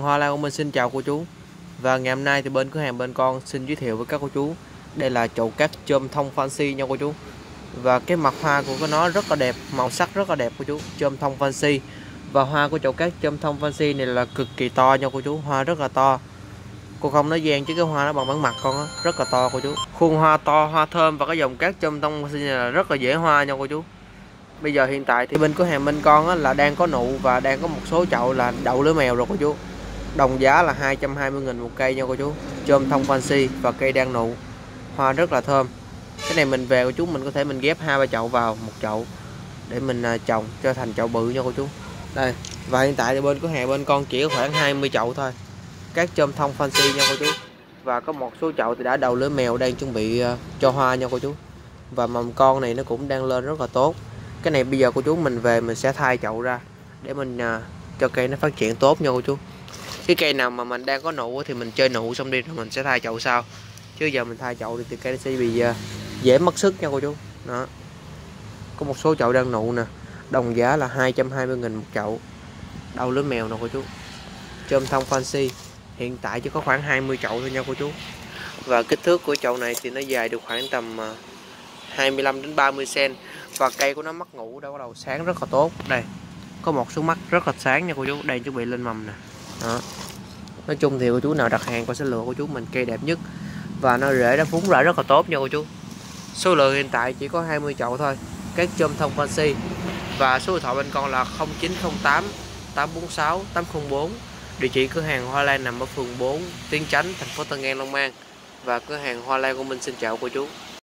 Hoa Lan của mình xin chào cô chú. Và ngày hôm nay thì bên cửa hàng bên con xin giới thiệu với các cô chú. Đây là chậu cát chôm thông fancy nha cô chú. Và cái mặt hoa của nó rất là đẹp, màu sắc rất là đẹp cô chú Chôm thông fancy. Và hoa của chậu cát chôm thông fancy này là cực kỳ to nha cô chú, hoa rất là to. Cô không nói gian chứ cái hoa nó bằng bản mặt con á, rất là to cô chú. Khuôn hoa to, hoa thơm và cái dòng cát chôm thông fancy này là rất là dễ hoa nha cô chú. Bây giờ hiện tại thì bên cửa hàng bên con á, là đang có nụ và đang có một số chậu là đậu lưới mèo rồi cô chú. Đồng giá là 220 nghìn một cây nha cô chú. Chôm thông fancy và cây đang nụ. Hoa rất là thơm. Cái này mình về cô chú, mình có thể mình ghép hai ba chậu vào một chậu Để mình à, trồng cho thành chậu bự nha cô chú. Đây, Và hiện tại thì bên cửa hàng bên con chỉ có khoảng 20 chậu thôi. Các chôm thông fancy nha cô chú. Và có một số chậu thì đã đầu lưới mèo đang chuẩn bị à, cho hoa nha cô chú. Và mầm con này nó cũng đang lên rất là tốt. Cái này bây giờ cô chú mình về mình sẽ thay chậu ra Để mình à, cho cây nó phát triển tốt nha cô chú cái cây nào mà mình đang có nụ thì mình chơi nụ xong đi, rồi mình sẽ thay chậu sau. Chứ giờ mình thay chậu thì cây sẽ bị à, dễ mất sức nha cô chú. Đó. Có một số chậu đang nụ nè, đồng giá là 220 nghìn một chậu. Đầu lưới mèo nè cô chú. Chôm thông fancy, hiện tại chỉ có khoảng 20 chậu thôi nha cô chú. Và kích thước của chậu này thì nó dài được khoảng tầm à, 25 đến 30 cm và cây của nó mắt ngủ đã bắt đầu sáng rất là tốt. Đây, có một số mắt rất là sáng nha cô chú. Đang chuẩn bị lên mầm nè đó. Nói chung thì cô chú nào đặt hàng cô sẽ lựa cô chú mình cây đẹp nhất. Và nó rễ, nó phúng rễ rất là tốt nha cô chú. Số lượng hiện tại chỉ có 20 chậu thôi. Các chôm thông fancy và số điện thoại bên con là 0908 846 804 địa chỉ cửa hàng Hoa Lan nằm ở phường 4 Tiến Chánh, thành phố Tân An, Long An. Và cửa hàng Hoa Lan của mình xin chào cô chú.